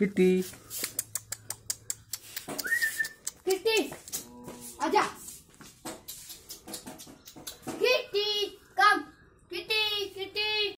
Bitti.